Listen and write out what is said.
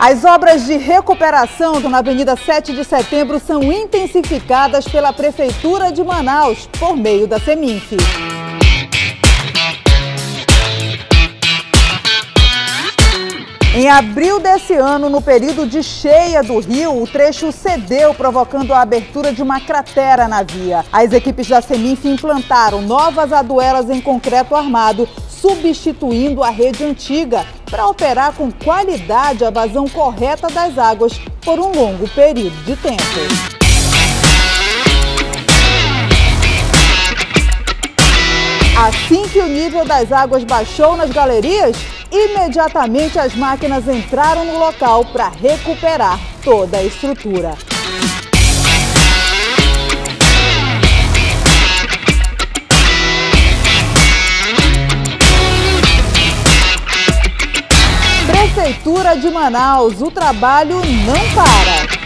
As obras de recuperação na Avenida 7 de Setembro são intensificadas pela Prefeitura de Manaus por meio da Seminf. Em abril desse ano, no período de cheia do rio, o trecho cedeu, provocando a abertura de uma cratera na via. As equipes da Seminf implantaram novas aduelas em concreto armado, substituindo a rede antiga, para operar com qualidade a vazão correta das águas por um longo período de tempo. Assim que o nível das águas baixou nas galerias, imediatamente as máquinas entraram no local para recuperar toda a estrutura. Prefeitura de Manaus, o trabalho não para.